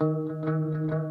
Música